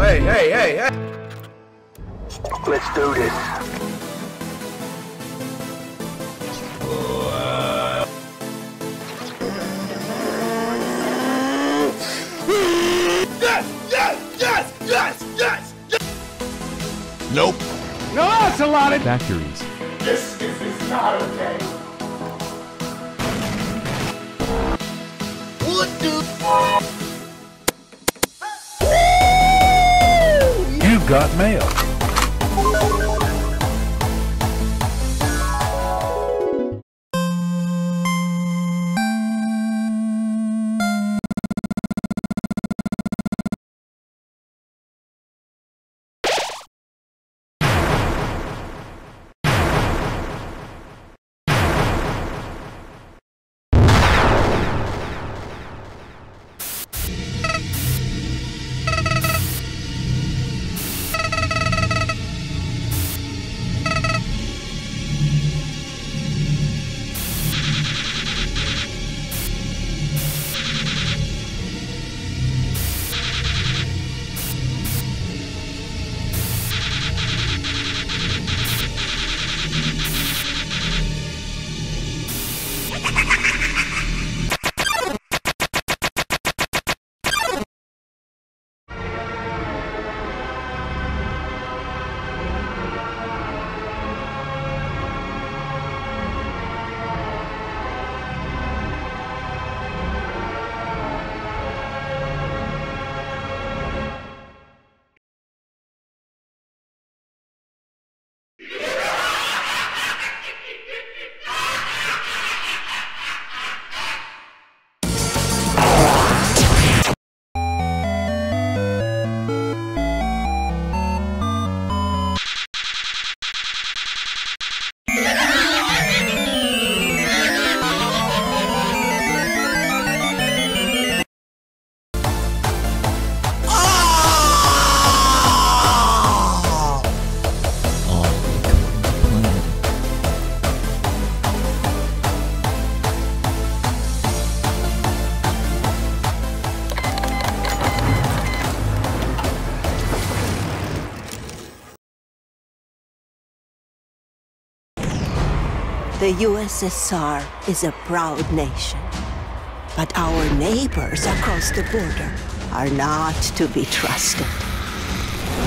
hey, hey, hey. Let's do this. Yes, yes, yes, yes, yes, yes. Nope. No, that's a lot of. Factories. This, this is not okay. What the? Got mail. The USSR is a proud nation. But our neighbors across the border are not to be trusted.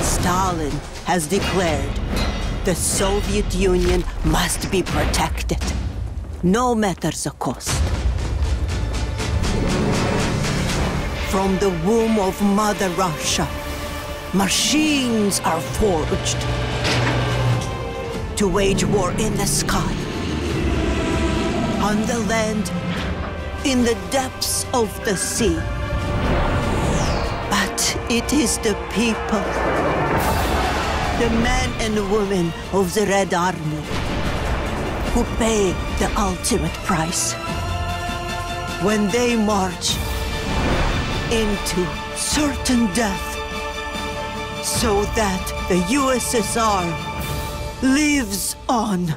Stalin has declared the Soviet Union must be protected, no matter the cost. From the womb of Mother Russia, machines are forged to wage war in the sky, on the land, in the depths of the sea. But it is the people, the men and women of the Red Army, who pay the ultimate price when they march into certain death so that the USSR lives on.